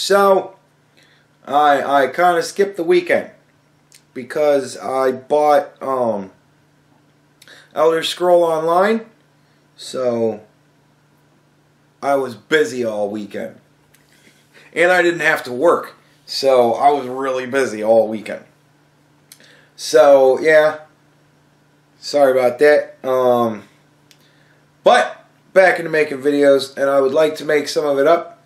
So, I I kind of skipped the weekend because I bought um, Elder Scroll Online. So, I was busy all weekend. And I didn't have to work. So, I was really busy all weekend. So, yeah. Sorry about that. Um, but, back into making videos, and I would like to make some of it up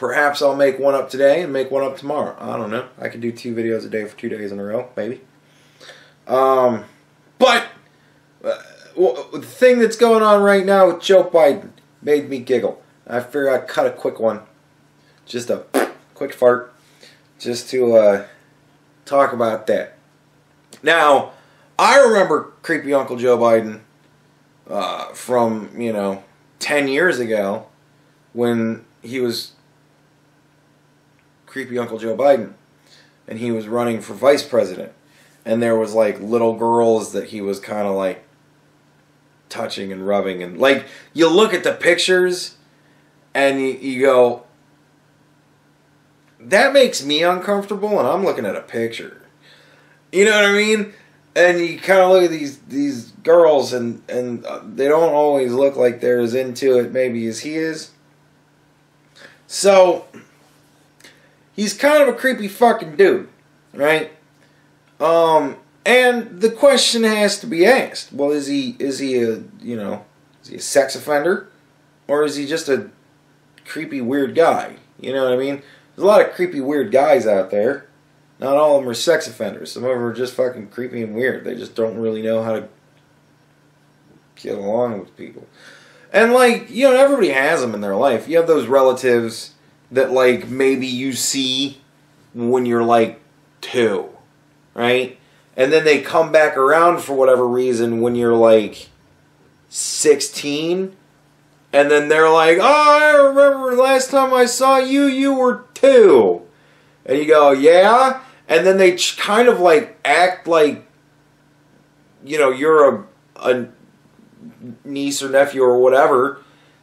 Perhaps I'll make one up today and make one up tomorrow. I don't know. I could do two videos a day for two days in a row, maybe. Um, but uh, the thing that's going on right now with Joe Biden made me giggle. I figured I'd cut a quick one, just a quick fart, just to uh, talk about that. Now, I remember creepy Uncle Joe Biden uh, from you know ten years ago when he was creepy Uncle Joe Biden, and he was running for vice president, and there was like little girls that he was kind of like touching and rubbing, and like you look at the pictures, and you, you go, that makes me uncomfortable, and I'm looking at a picture. You know what I mean? And you kind of look at these these girls, and and uh, they don't always look like they're as into it maybe as he is. So he's kind of a creepy fucking dude, right? Um, and the question has to be asked: Well, is he is he a you know is he a sex offender, or is he just a creepy weird guy? You know what I mean? There's a lot of creepy weird guys out there. Not all of them are sex offenders. Some of them are just fucking creepy and weird. They just don't really know how to get along with people. And like, you know, everybody has them in their life. You have those relatives that like maybe you see when you're like two, right? And then they come back around for whatever reason when you're like 16. And then they're like, oh, I remember last time I saw you, you were two. And you go, yeah? And then they kind of like act like, you know, you're a, a niece or nephew or whatever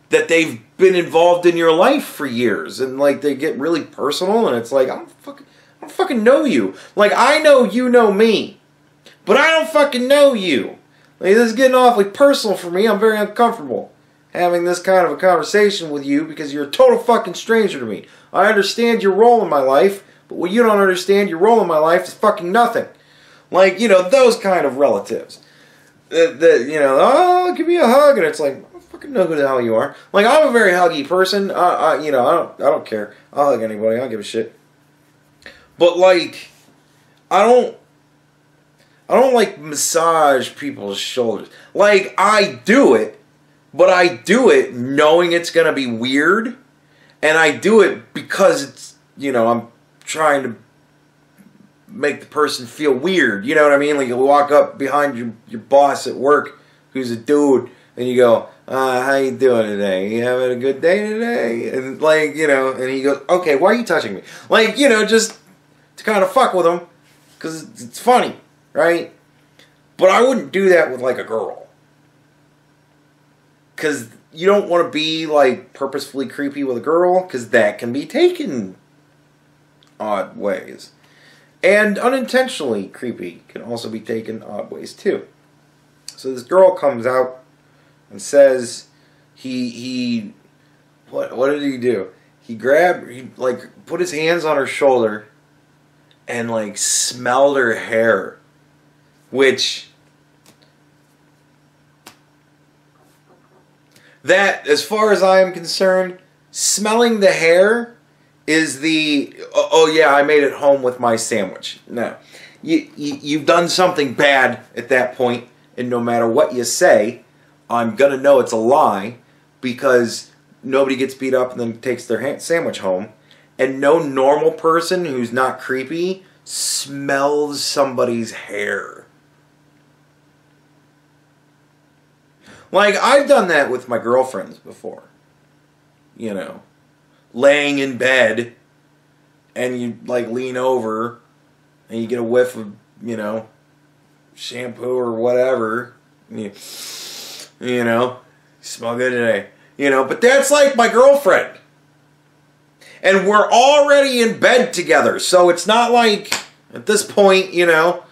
that they've been involved in your life for years and like they get really personal and it's like I'm fucking I don't fucking know you. Like I know you know me. But I don't fucking know you. Like this is getting awfully personal for me. I'm very uncomfortable having this kind of a conversation with you because you're a total fucking stranger to me. I understand your role in my life, but what you don't understand, your role in my life is fucking nothing. Like, you know, those kind of relatives. That, that you know, oh, give me a hug, and it's like, fucking know who the hell you are. Like I'm a very huggy person. I, I, you know, I don't, I don't care. I'll hug anybody. I don't give a shit. But like, I don't, I don't like massage people's shoulders. Like I do it, but I do it knowing it's gonna be weird, and I do it because it's, you know, I'm trying to make the person feel weird. You know what I mean? Like you walk up behind your your boss at work, who's a dude, and you go, uh, how you doing today? You having a good day today? And like, you know, and he goes, okay, why are you touching me? Like, you know, just to kind of fuck with him because it's funny, right? But I wouldn't do that with like a girl because you don't want to be like purposefully creepy with a girl because that can be taken odd ways. And unintentionally creepy can also be taken odd ways too. So this girl comes out and says he he what what did he do? He grabbed he like put his hands on her shoulder and like smelled her hair, which that as far as I am concerned, smelling the hair is the oh, oh yeah I made it home with my sandwich. No, you, you you've done something bad at that point, and no matter what you say, I'm going to know it's a lie because nobody gets beat up and then takes their sandwich home. And no normal person who's not creepy smells somebody's hair. Like, I've done that with my girlfriends before. You know, laying in bed and you, like, lean over and you get a whiff of, you know, shampoo or whatever. You you know, smell good today. You know, but that's like my girlfriend. And we're already in bed together. So it's not like at this point, you know,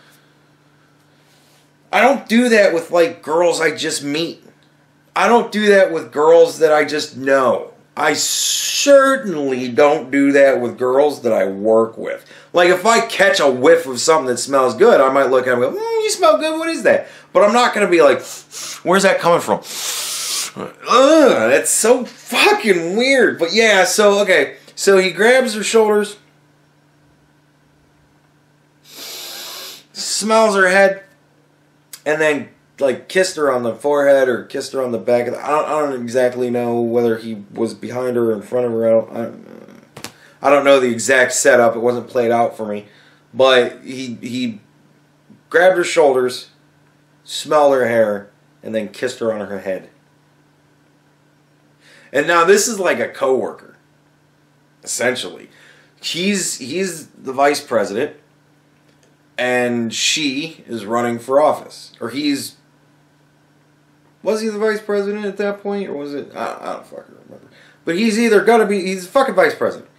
I don't do that with like girls I just meet. I don't do that with girls that I just know. I certainly don't do that with girls that I work with. Like if I catch a whiff of something that smells good, I might look at them and go, mm, "You smell good. What is that?" But I'm not gonna be like, "Where's that coming from?" Ugh, that's so fucking weird. But yeah, so okay, so he grabs her shoulders, smells her head, and then like kissed her on the forehead or kissed her on the back of the, I don't, I don't exactly know whether he was behind her or in front of her. I don't, I, I don't know the exact setup. It wasn't played out for me. But he he grabbed her shoulders, smelled her hair, and then kissed her on her head. And now this is like a coworker, essentially. He's he's the vice president, and she is running for office, or he's was he the vice president at that point, or was it? I, I don't fucking remember. But he's either gonna be he's fucking vice president,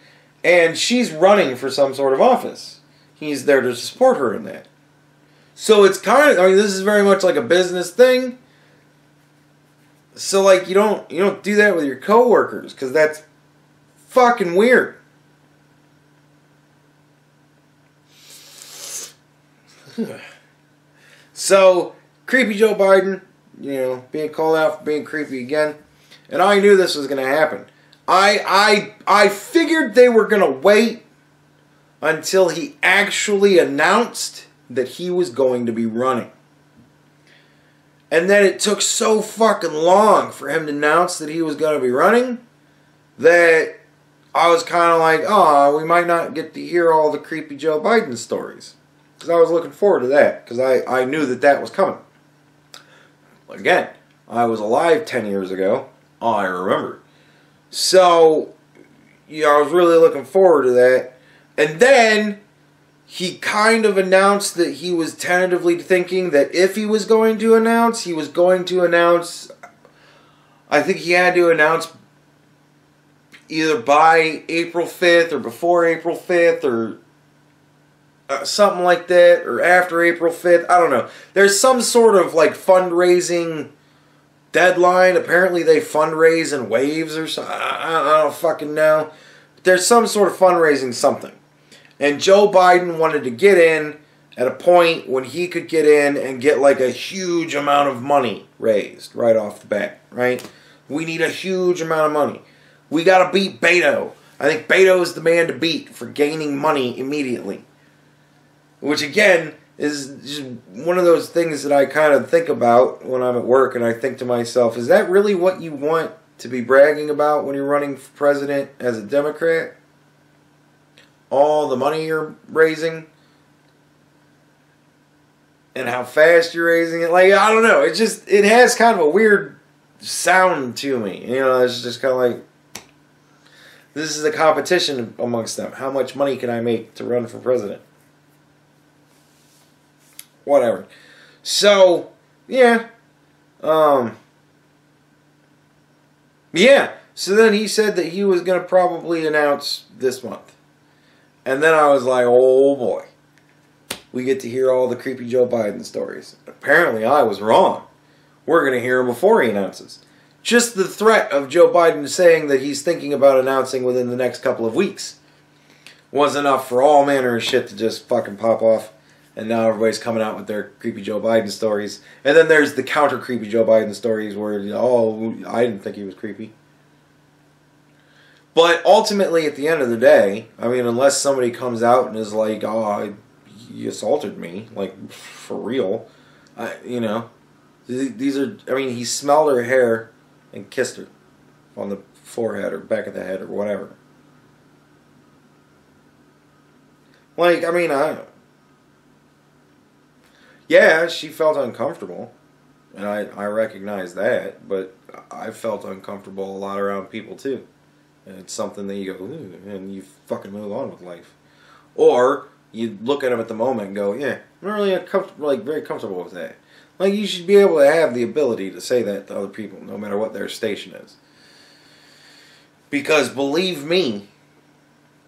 and she's running for some sort of office. He's there to support her in that. So it's kind of I mean this is very much like a business thing. So like you don't you don't do that with your coworkers because that's fucking weird. so creepy Joe Biden you know, being called out for being creepy again. And I knew this was going to happen. I I I figured they were going to wait until he actually announced that he was going to be running. And then it took so fucking long for him to announce that he was going to be running that I was kind of like, oh, we might not get to hear all the creepy Joe Biden stories. Because I was looking forward to that. Because I, I knew that that was coming. Again, I was alive 10 years ago. Oh, I remember. So, you know, I was really looking forward to that. And then he kind of announced that he was tentatively thinking that if he was going to announce, he was going to announce. I think he had to announce either by April 5th or before April 5th or uh, something like that, or after April 5th. I don't know. There's some sort of like fundraising deadline. Apparently, they fundraise in waves or something. I, I don't fucking know. There's some sort of fundraising something. And Joe Biden wanted to get in at a point when he could get in and get like a huge amount of money raised right off the bat, right? We need a huge amount of money. We got to beat Beto. I think Beto is the man to beat for gaining money immediately. Which again is just one of those things that I kind of think about when I'm at work and I think to myself, is that really what you want to be bragging about when you're running for president as a Democrat? All the money you're raising and how fast you're raising it. Like, I don't know. It just, it has kind of a weird sound to me. You know, it's just kind of like, this is a competition amongst them. How much money can I make to run for president? Whatever. So, yeah. Um, yeah. So then he said that he was going to probably announce this month. And then I was like, oh boy. We get to hear all the creepy Joe Biden stories. Apparently, I was wrong. We're going to hear him before he announces. Just the threat of Joe Biden saying that he's thinking about announcing within the next couple of weeks was enough for all manner of shit to just fucking pop off and now everybody's coming out with their creepy Joe Biden stories. And then there's the counter creepy Joe Biden stories where, oh, I didn't think he was creepy. But ultimately, at the end of the day, I mean, unless somebody comes out and is like, oh, he assaulted me, like, for real, I, you know, these are, I mean, he smelled her hair and kissed her on the forehead or back of the head or whatever. Like, I mean, I yeah, she felt uncomfortable, and I I recognize that. But I felt uncomfortable a lot around people too. And it's something that you go and you fucking move on with life, or you look at them at the moment and go, yeah, I'm really uncomfortable, like very comfortable with that. Like you should be able to have the ability to say that to other people, no matter what their station is. Because believe me,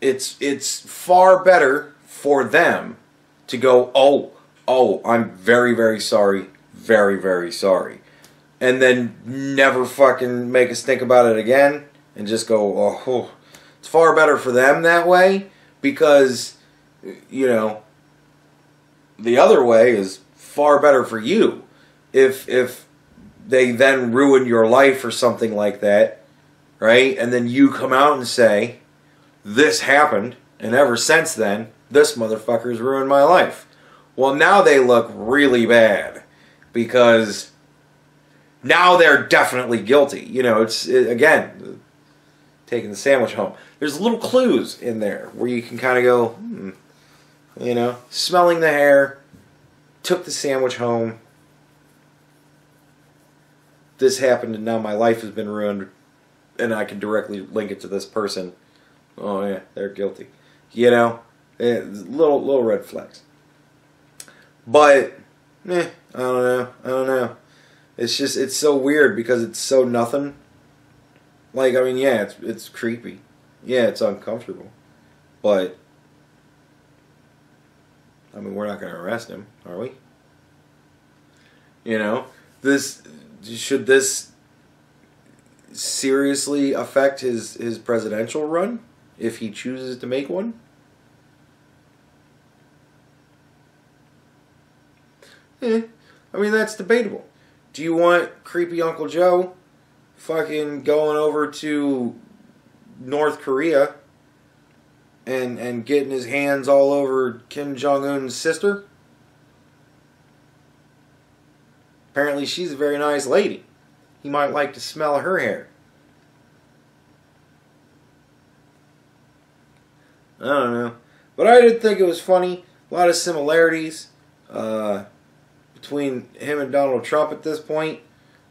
it's it's far better for them to go, oh, oh, I'm very, very sorry, very, very sorry. And then never fucking make us think about it again and just go, oh, oh. it's far better for them that way because, you know, the other way is far better for you. If, if they then ruin your life or something like that, right? And then you come out and say, this happened, and ever since then, this motherfucker's ruined my life. Well, now they look really bad because now they're definitely guilty. You know, it's it, again taking the sandwich home. There's little clues in there where you can kind of go, hmm, you know, smelling the hair, took the sandwich home. This happened, and now my life has been ruined, and I can directly link it to this person. Oh yeah, they're guilty. You know, eh, little little red flags. But, eh, I don't know. I don't know. It's just it's so weird because it's so nothing. Like I mean, yeah, it's it's creepy. Yeah, it's uncomfortable. But I mean, we're not going to arrest him, are we? You know, this should this seriously affect his his presidential run if he chooses to make one? Eh, I mean, that's debatable. Do you want creepy Uncle Joe fucking going over to North Korea and and getting his hands all over Kim Jong Un's sister? Apparently, she's a very nice lady. He might like to smell her hair. I don't know. But I did think it was funny. A lot of similarities. Uh, between him and Donald Trump at this point.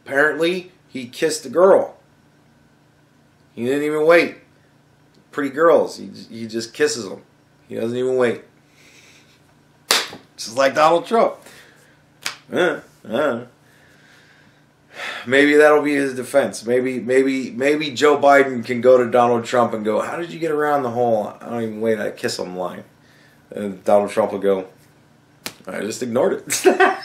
Apparently, he kissed a girl. He didn't even wait. Pretty girls, he, he just kisses them. He doesn't even wait. Just like Donald Trump. Uh, uh. Maybe that'll be his defense. Maybe, maybe, maybe Joe Biden can go to Donald Trump and go, "How did you get around the whole I don't even wait, I kiss him line?" And Donald Trump will go, "I just ignored it."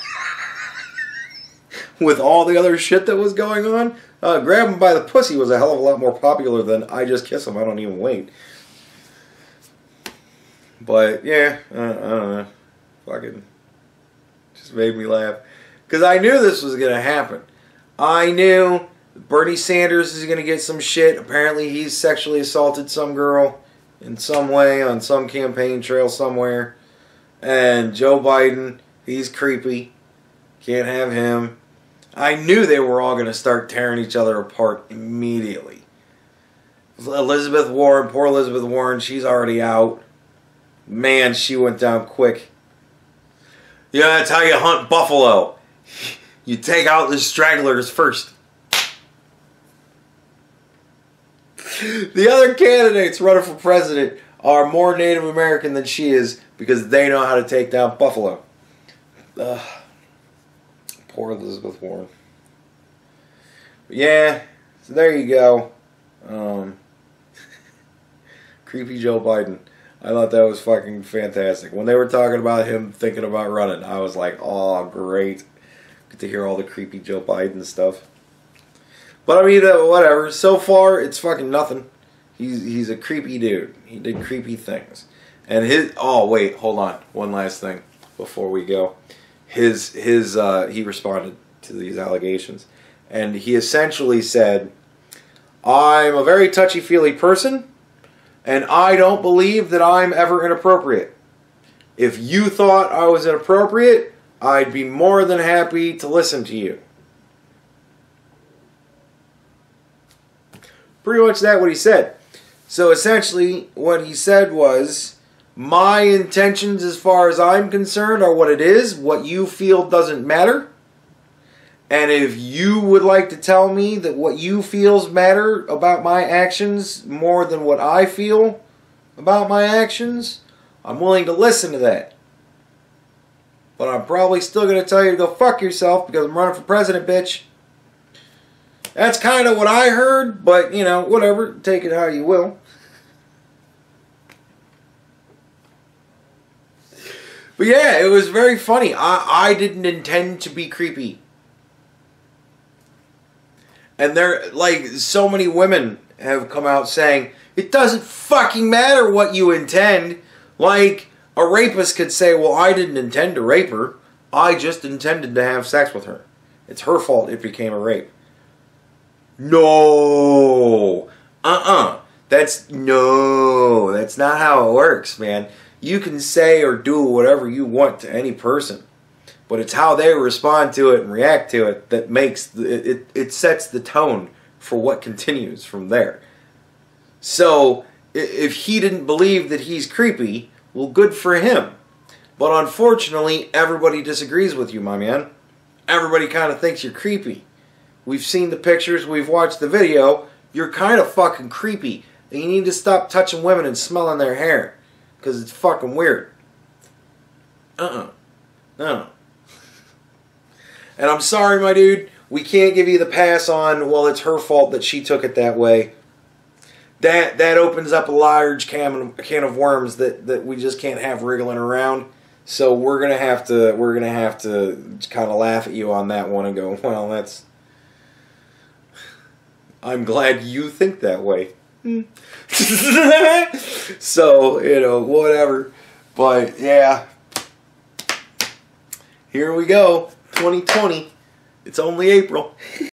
with all the other shit that was going on, uh, grab him by the pussy was a hell of a lot more popular than I just kiss him. I don't even wait. But yeah, uh, I don't know. Fucking just made me laugh because I knew this was gonna happen. I knew Bernie Sanders is gonna get some shit. Apparently, he's sexually assaulted some girl in some way on some campaign trail somewhere. And Joe Biden, he's creepy. Can't have him. I knew they were all going to start tearing each other apart immediately. Elizabeth Warren, poor Elizabeth Warren, she's already out. Man, she went down quick. Yeah, that's how you hunt buffalo. You take out the stragglers first. The other candidates running for president are more Native American than she is because they know how to take down buffalo. Ugh. Poor Elizabeth Warren. But yeah, so there you go. Um, creepy Joe Biden. I thought that was fucking fantastic. When they were talking about him thinking about running, I was like, oh, great. Get to hear all the creepy Joe Biden stuff. But I mean, uh, whatever. So far, it's fucking nothing. He's he's a creepy dude. He did creepy things. And his oh wait, hold on. One last thing before we go his his uh, he responded to these allegations, and he essentially said, "I'm a very touchy feely person, and I don't believe that I'm ever inappropriate. If you thought I was inappropriate, I'd be more than happy to listen to you." Pretty much that what he said. So essentially, what he said was my intentions, as far as I'm concerned, are what it is. What you feel doesn't matter. And if you would like to tell me that what you feels matter about my actions more than what I feel about my actions, I'm willing to listen to that. But I'm probably still going to tell you to go fuck yourself because I'm running for president, bitch. That's kind of what I heard, but you know, whatever. Take it how you will. But yeah, it was very funny. I, I didn't intend to be creepy. And there, like, so many women have come out saying, it doesn't fucking matter what you intend. Like, a rapist could say, well, I didn't intend to rape her. I just intended to have sex with her. It's her fault it became a rape. No. Uh-uh. That's no. That's not how it works, man. You can say or do whatever you want to any person, but it's how they respond to it and react to it that makes the, it it sets the tone for what continues from there. So, if he didn't believe that he's creepy, well good for him. But unfortunately, everybody disagrees with you, my man. Everybody kind of thinks you're creepy. We've seen the pictures, we've watched the video. You're kind of fucking creepy. And you need to stop touching women and smelling their hair. Because it's fucking weird. Uh-uh. No. And I'm sorry, my dude. We can't give you the pass on, well, it's her fault that she took it that way. That that opens up a large can, can of worms that, that we just can't have wriggling around. So we're gonna have to we're gonna have to kind of laugh at you on that one and go, well, that's. I'm glad you think that way. Mm. so you know whatever, but yeah. Here we go, 2020. It's only April.